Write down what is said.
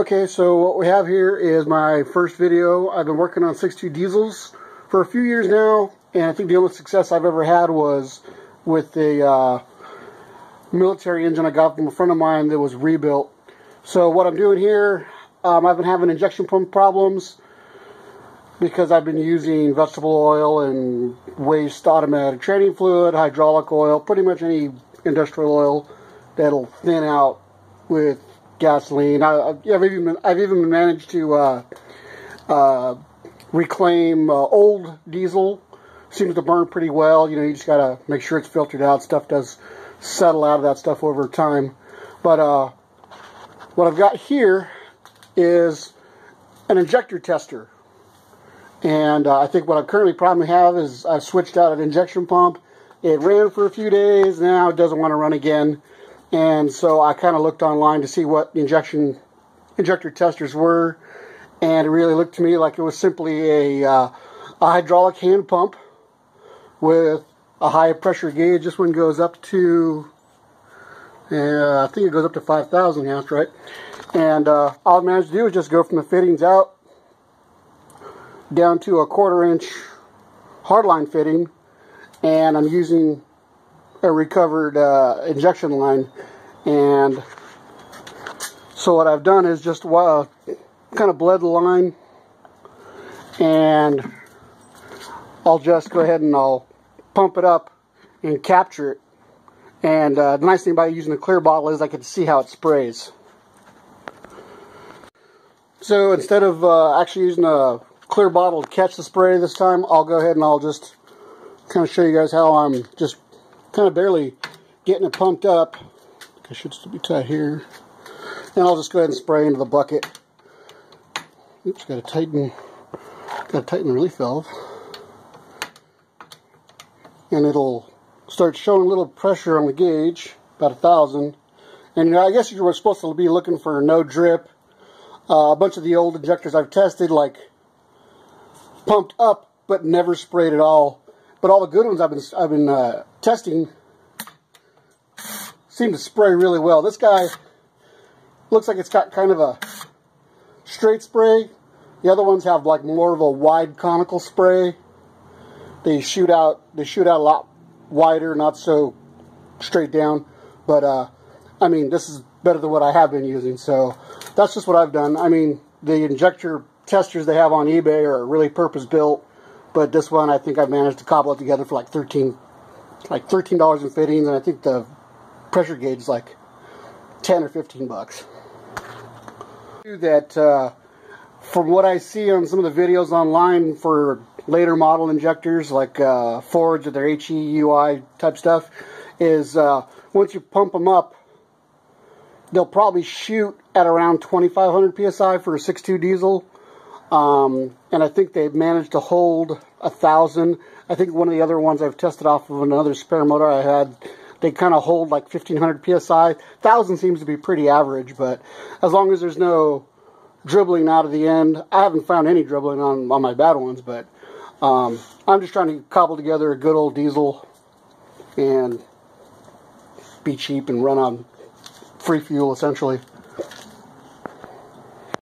Okay, so what we have here is my first video. I've been working on 6.2 diesels for a few years now, and I think the only success I've ever had was with a uh, military engine I got from a friend of mine that was rebuilt. So what I'm doing here, um, I've been having injection pump problems because I've been using vegetable oil and waste automatic training fluid, hydraulic oil, pretty much any industrial oil that'll thin out with gasoline. I, have even I've even managed to uh, uh, reclaim uh, old diesel. Seems to burn pretty well. You know, you just gotta make sure it's filtered out. Stuff does settle out of that stuff over time. But uh, what I've got here is an injector tester. And uh, I think what I currently probably have is I've switched out an injection pump. It ran for a few days. Now it doesn't want to run again. And so I kind of looked online to see what the injection injector testers were, and it really looked to me like it was simply a, uh, a hydraulic hand pump with a high pressure gauge. This one goes up to, uh, I think it goes up to 5,000 amps, right? And uh, all I managed to do is just go from the fittings out down to a quarter inch hardline fitting, and I'm using a recovered uh, injection line. And so what I've done is just uh, kind of bled the line and I'll just go ahead and I'll pump it up and capture it. And uh, the nice thing about using a clear bottle is I can see how it sprays. So instead of uh, actually using a clear bottle to catch the spray this time, I'll go ahead and I'll just kind of show you guys how I'm just kind of barely getting it pumped up. I should still be tight here. And I'll just go ahead and spray into the bucket. Oops, got to tighten, got to tighten the relief valve. And it'll start showing a little pressure on the gauge, about a thousand. And I guess you were supposed to be looking for no drip. Uh, a bunch of the old injectors I've tested, like pumped up, but never sprayed at all. But all the good ones I've been I've been uh, testing seem to spray really well. This guy looks like it's got kind of a straight spray. The other ones have like more of a wide conical spray. They shoot out they shoot out a lot wider, not so straight down. But uh, I mean, this is better than what I have been using. So that's just what I've done. I mean, the injector testers they have on eBay are really purpose built. But this one, I think I managed to cobble it together for like 13 like $13 in fittings, and I think the pressure gauge is like 10 or 15 bucks. That uh, from what I see on some of the videos online for later model injectors like uh, Fords or their HEUI type stuff is uh, once you pump them up they'll probably shoot at around 2500 psi for a 6.2 diesel um, and I think they've managed to hold a thousand I think one of the other ones I've tested off of another spare motor I had they kind of hold like 1500 psi. 1000 seems to be pretty average, but as long as there's no dribbling out of the end, I haven't found any dribbling on, on my bad ones, but um, I'm just trying to cobble together a good old diesel and be cheap and run on free fuel essentially.